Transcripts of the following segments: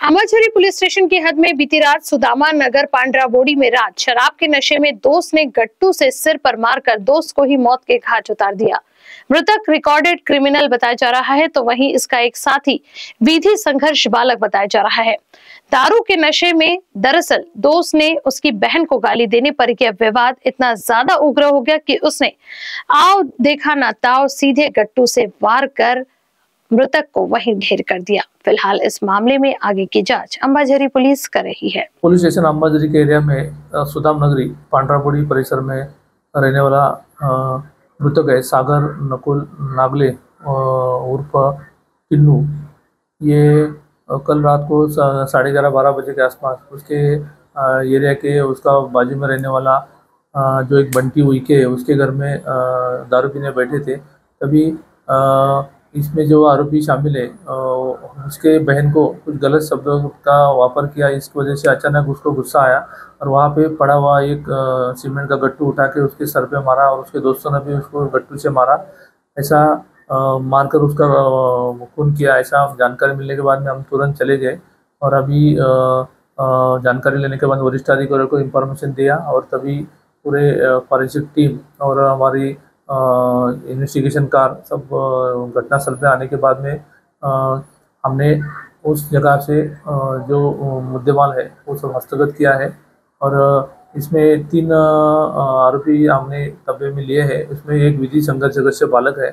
अमाझरी police station की हद में बीती रात सुदामा नगर पांड्राबोड़ी में रात शराब के नशे में दोस्त ने गट्टू से सिर पर मारकर दोस्त को ही मौत के घाट उतार दिया। मृतक रिकॉर्डेड क्रिमिनल बताया जा रहा है तो वहीं इसका एक साथी, विधि संघर्ष बालक बताया जा रहा है। दारू के नशे में दरअसल दोस्त ने उसकी बहन को गाली देने पर यह विवाद इतना ज़्यादा उग्र हो गया कि उसने आओ देखा ना ताओ सीधे गट्टू से वार कर मृतक को वहीं ढेर कर दिया। फ़िलहाल इस मामले में आगे की जाँच अंबाझरी पुलिस कर रही है। पुलिस स्टेशन अंबाझरी के एरिया में सुदाम नगरी, पांड्रापुरी परिसर में रहने वाला मृतक है सागर, नकुल, नागले उर्फ़ किन्नू। ये कल रात को साढ़े ग्यारह, बारह बजे के आसपास उसके एरिया के, उसका बाजू में रहने वाला जो एक बंटी हुई के, उसके घर में दारू पीने बैठे थे। तभी इसमें जो आरोपी शामिल है उसके बहन को कुछ गलत शब्दों का वापर किया इस वजह से अचानक उसको गुस्सा आया और वहाँ पे पड़ा हुआ एक सीमेंट का गट्टू उठा के उसके सर पे मारा और उसके दोस्तों ने भी उसको गट्टू से मारा। ऐसा मारकर उसका खून किया। ऐसा जानकारी मिलने के बाद में हम तुरंत चले गए और अभी जानकारी लेने के बाद वरिष्ठ अधिकारियों को इन्फॉर्मेशन दिया और तभी पूरे फॉरेंसिक टीम और हमारी इन्वेस्टिगेशन कार सब घटनास्थल पे आने के बाद में हमने उस जगह से जो मुद्देमाल है, वो सब हस्तगत किया है। और इसमें तीन आरोपी हमने कब्जे में लिए हैं। उसमें एक विधि संघर्ष सदस्य बालक है।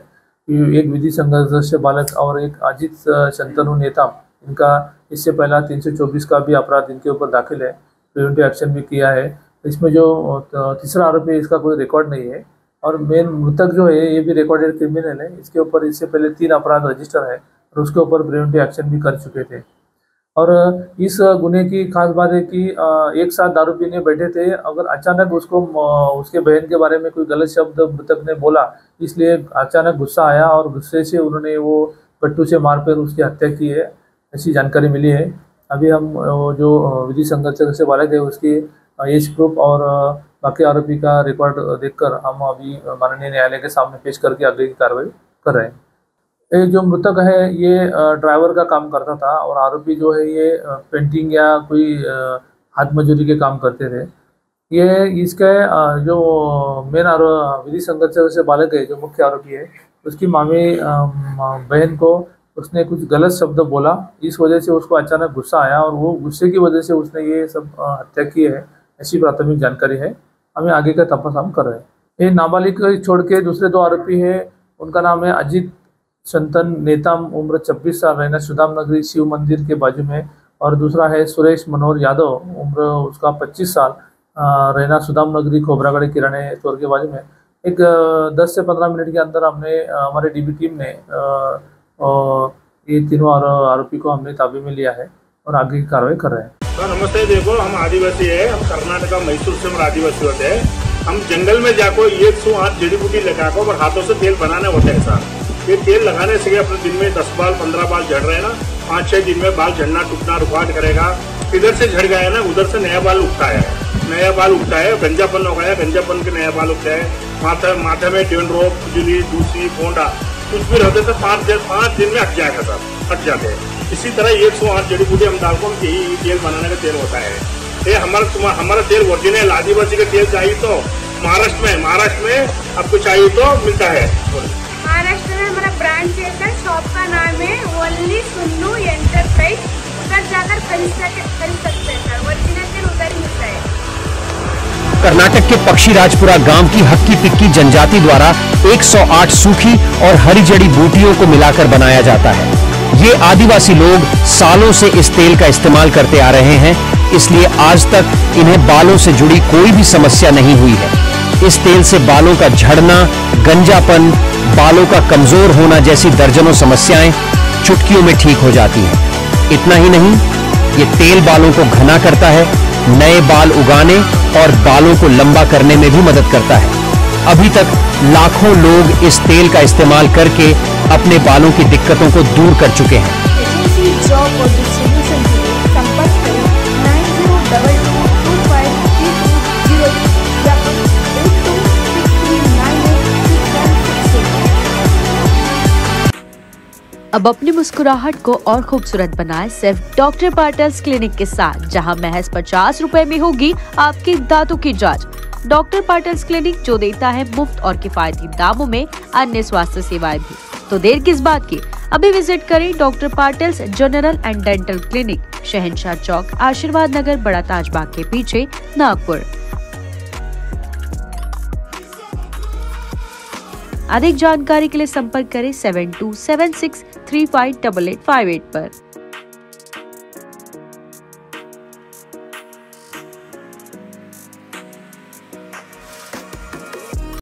एक विधि संघर्ष सदस्य बालक और एक अजित शंतनु नेता। इनका, इससे पहला तीन सौ चौबीस का भी अपराध इनके ऊपर दाखिल है। प्रिवेंटिव एक्शन भी किया है। इसमें जो तीसरा आरोपी इसका कोई रिकॉर्ड नहीं है। और मेन मृतक जो है, ये भी रिकॉर्डेड क्रिमिनल है। इसके ऊपर इससे पहले तीन अपराध रजिस्टर है और उसके ऊपर प्रिवेंटिव एक्शन भी कर चुके थे। और, इस गुने की खास बात है कि एक साथ दारू पीने बैठे थे। अगर अचानक उसको उसके बहन के बारे में कोई गलत शब्द मृतक ने बोला, इसलिए अचानक गुस्सा आया और गुस्से से उन्होंने वो गट्टू से मारकर उसकी हत्या की है। ऐसी जानकारी मिली है। अभी हम जो विधि संघर्ष से बालक है, उसकी एज प्रूफ और बाकी आरोपी का रिकॉर्ड देखकर हम अभी माननीय न्यायालय के सामने पेश करके आगे की कार्रवाई कर रहे हैं। ये जो मृतक है, ये ड्राइवर का काम करता था और आरोपी जो है, ये पेंटिंग या कोई हाथ मजदूरी के काम करते थे। ये, इसके जो मेन आरो, विधि संघर्ष से बालक है, जो मुख्य आरोपी है, उसकी मामी बहन को उसने कुछ गलत शब्द बोला। इस वजह से उसको अचानक गुस्सा आया और वो गुस्से की वजह से उसने ये सब हत्या की है, ऐसी प्राथमिक जानकारी है। हमें आगे का तपास हम कर रहे हैं। ये नाबालिग छोड़ के दूसरे दो आरोपी हैं। उनका नाम है अजीत संतन नेताम उम्र 26 साल रहना सुदाम नगरी शिव मंदिर के बाजू में। और दूसरा है सुरेश मनोहर यादव उम्र उसका 25 साल रहना सुदाम नगरी खोबरागढ़ किराने स्टोर के बाजू में। एक अ, 10 से 15 मिनट के अंदर हमने हमारे डीबी टीम ने ये तीनों आरोपी को हमने ताबे में लिया है और आगे की कार्रवाई कर रहे हैं। सर नमस्ते देखो, हम आदिवासी है, हम कर्नाटका मैसूर से हम आदिवासी होते हैं। हम जंगल में जाको एक सौ आठ जड़ी बूटी लगा को और हाथों से तेल बनाने होते हैं सर। ये तेल लगाने से अपने दिन में दस बाल, पंद्रह बाल झड़ रहे हैं ना, पाँच, छह दिन में बाल झड़ना, टूटना रुकावट करेगा। इधर से झड़ गया है ना, उधर से नया बाल उगता है। नया बाल उगता है, गंजापन हो गया, गंजापन के नया बाल उगता है। माथा, माथे में डेंड्रोप खुजली, दूसरी पोंडा कुछ भी रहते तो पाँच दिन पाँच दिन में हट जाएगा सर हट जाते हैं। इसी तरह एक सौ आठ जड़ी बूटी हम डालकर हम यही तेल बनाने का तेल होता है। ये हमारा हमारा तेल ओरिजिनल आदिवासी का तेल चाहिए तो महाराष्ट्र में महाराष्ट्र में आपको चाहिए तो मिलता है। महाराष्ट्र में हमारा ब्रांच है सर शॉप का नाम है ओनली सुन्नू एंटरप्राइज उधर जाकर खरीद खरीद सकते हैं सर ओरिजिनल तेल उधर ही मिलता है। कर्नाटक के पक्षी राजपुरा गाँव की हक्की पिक्की जनजाति द्वारा 108 सूखी और हरी जड़ी बूटियों को मिलाकर बनाया जाता है। ये आदिवासी लोग सालों से इस तेल का इस्तेमाल करते आ रहे हैं, इसलिए आज तक इन्हें बालों से जुड़ी कोई भी समस्या नहीं हुई है। इस तेल से बालों का झड़ना, गंजापन, बालों का कमज़ोर होना जैसी दर्जनों समस्याएँ चुटकियों में ठीक हो जाती हैं। इतना ही नहीं, ये तेल बालों को घना करता है, नए बाल उगाने और बालों को लंबा करने में भी मदद करता है। अभी तक लाखों लोग इस तेल का इस्तेमाल करके अपने बालों की दिक्कतों को दूर कर चुके हैं। जॉब और डिस्ट्रीब्यूशन के लिए संपर्क करें nine zero double two two five three two zero या eight two six three nine eight six one six. अब अपनी मुस्कुराहट को और खूबसूरत बनाए सिर्फ़ डॉक्टर पाटल्स क्लिनिक के साथ जहाँ महज पचास रूपए में होगी आपके दांतों की जाँच। डॉक्टर पाटल्स क्लिनिक जो देता है मुफ़्त और किफायती दामों में अन्य स्वास्थ्य सेवाएँ भी। तो देर किस बात की? अभी विज़िट करें doctor Patil's general and dental clinic Shahanshah Chowk, आशीर्वाद नगर, बड़ा ताजबाग के पीछे, नागपुर। अधिक जानकारी के लिए संपर्क करें seven two seven six three five double eight five eight पर।